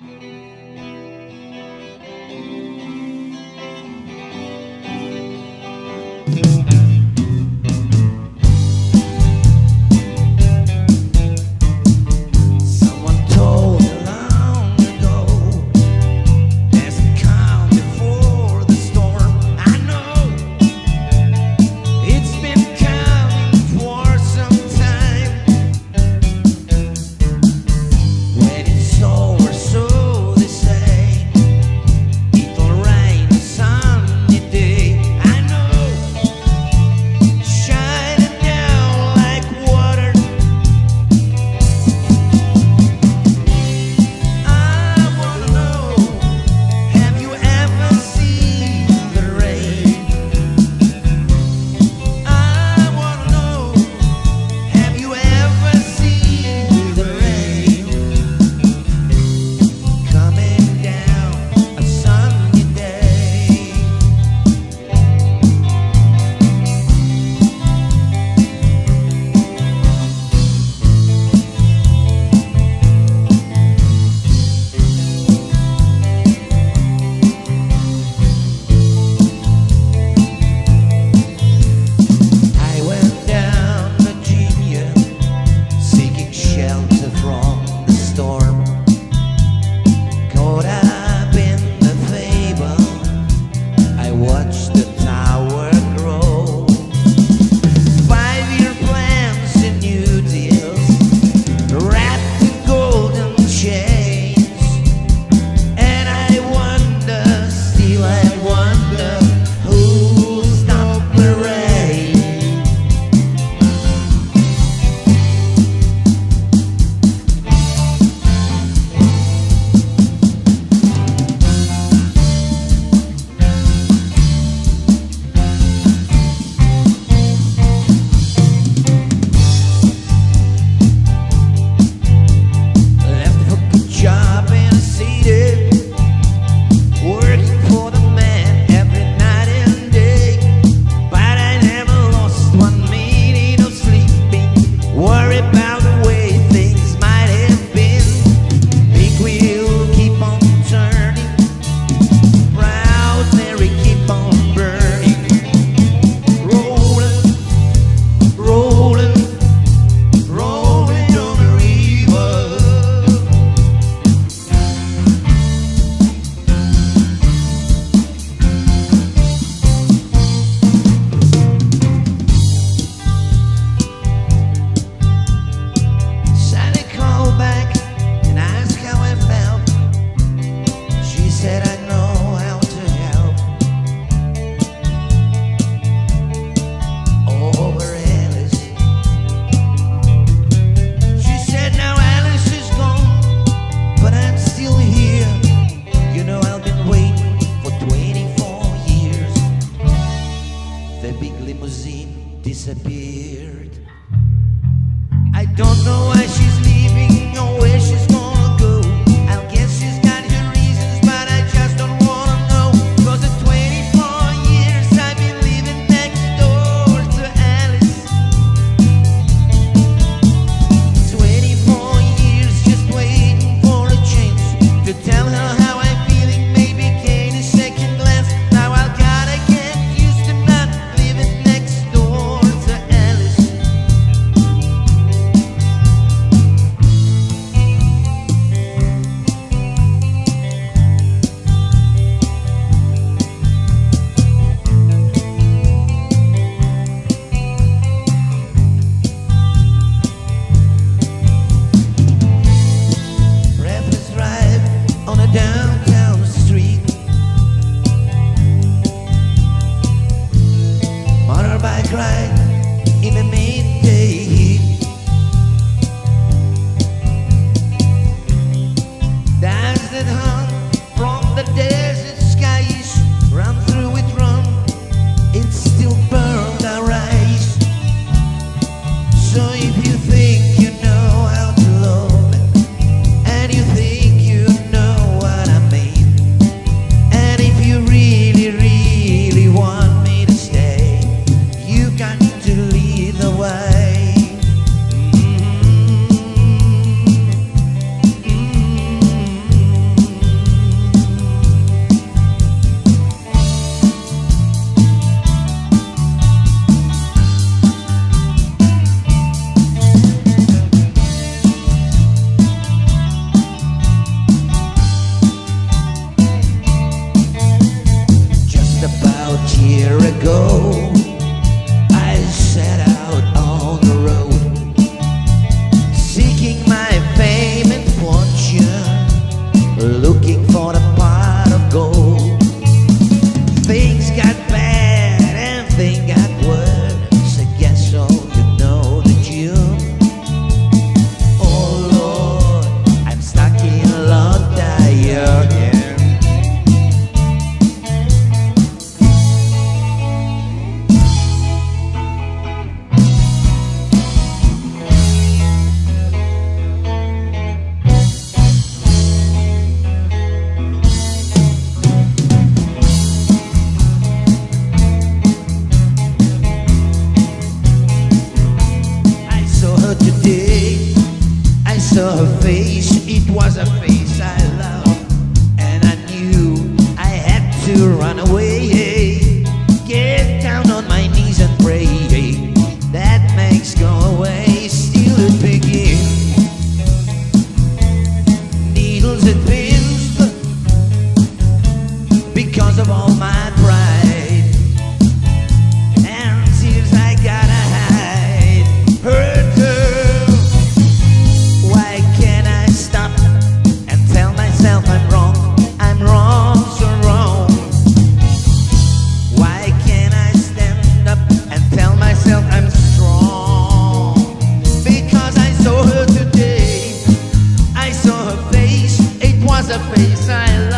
Someone I love.